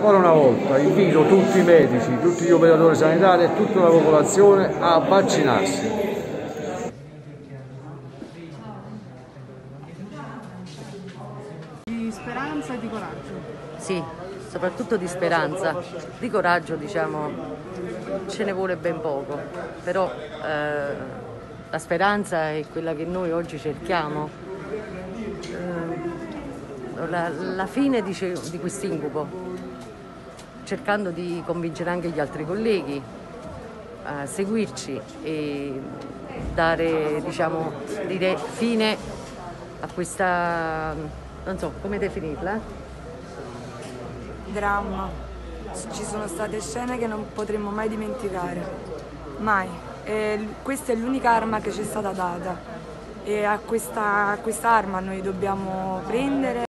ancora una volta invito tutti i medici, tutti gli operatori sanitari e tutta la popolazione a vaccinarsi. Di speranza e di coraggio. Sì, soprattutto di speranza. Di coraggio, diciamo, ce ne vuole ben poco, però eh, la speranza è quella che noi oggi cerchiamo. Eh, la, la, fine di, di quest'incubo, cercando di convincere anche gli altri colleghi a seguirci e dare, diciamo, dire fine a questa, non so come definirla. Dramma. Ci sono state scene che non potremmo mai dimenticare. Mai. E questa è l'unica arma che ci è stata data. E a questa, a questa arma noi dobbiamo prendere